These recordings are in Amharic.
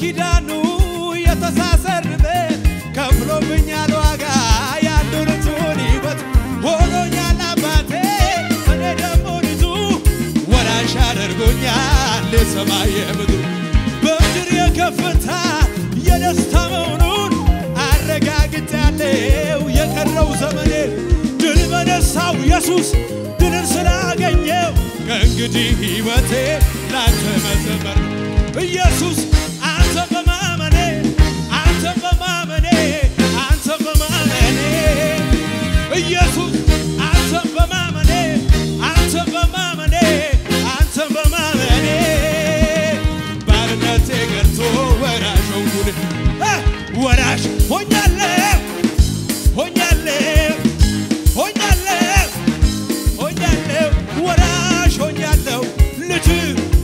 ኪዳኑ የተሳሰርንበት ከፍሎብኛል ዋጋ ያንዱን እቱን ሕይወት ሆኖኛል አባቴ። እኔ ደግሞ ልጁ ወራሽ አድርጎኛል የሰማይ የምድሩ በምድር የከፍታ የደስታ መሆኑን አረጋግጫለሁ። የቀረው ዘመኔ ድል በነሳው ኢየሱስ ድልን ስላገኘው ከእንግዲህ ሕይወቴ ላንተ መዘመር ኢየሱስ ወራሽ ሆኛለሁ ሆኛለሁ ሆኛለሁ ሆኛለሁ ወራሽ ሆኛለሁ ልጅ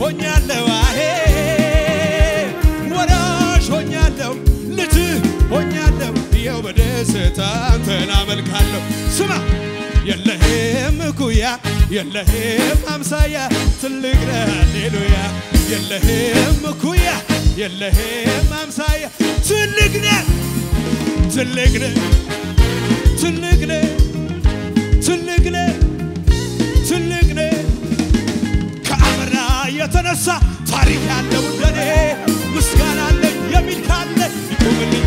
ሆኛለሁ አሄ ወራሽ ሆኛለሁ ልጅ ሆኛለሁ ይኸው በደስታ አንተን አመልካለሁ ስማ የለህም እኩያ የለህም አምሳያ ትልቅ ነህ ሃሌሉያ የለህም እኩያ የለህም አምሳያ። ትልቅ ነህ ትልቅ ነህ ትልቅ ነህ ትልቅ ነህ ትልቅ ነህ። ከአምራ የተነሳ ታሪክ ያለው እንደኔ ምስጋና አለኝ የሚል ካለ ይቁምልኝ።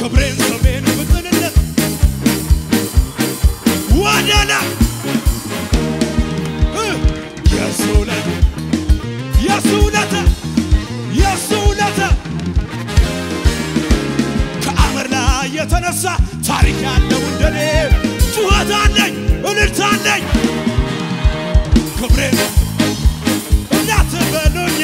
ክብሬን ስሜን ፍቅርነት ወደላ የሱ ውለታ የተነሳ ታሪክ ያለው እንደኔ ጩኸት አለኝ እልልታ አለኝ። ክብሬን እንዳትበሉኝ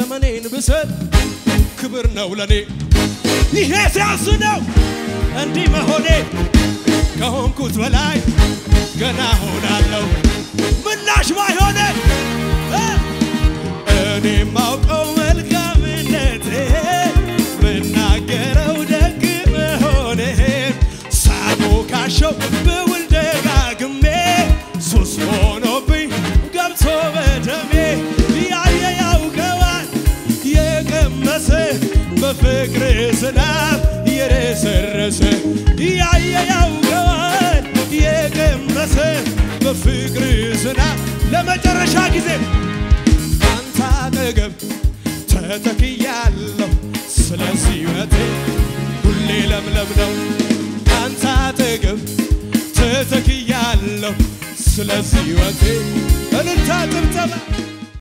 ዘመኔን ብሰጥ ክብር ነው ለኔ። ይሄ ሲያንስ ነው እንዲህ መሆኔ ከሆንኩት በላይ ገና ሆናለሁ ምላሽ ባይሆነ በፍቅር ዝናብ የረሰረሰ ያየ ያውቀዋል የቀመሰ በፍቅር ዝናብ ለመጨረሻ ጊዜ አንተ አጠገብ ተተክያለሁ ስለዚህ ሕይወቴ ሁሌ ለምለም ነው አንተ አጠገብ ተተክያለሁ ስለዚህ ሕይወቴ እልልታ ጭብጨባ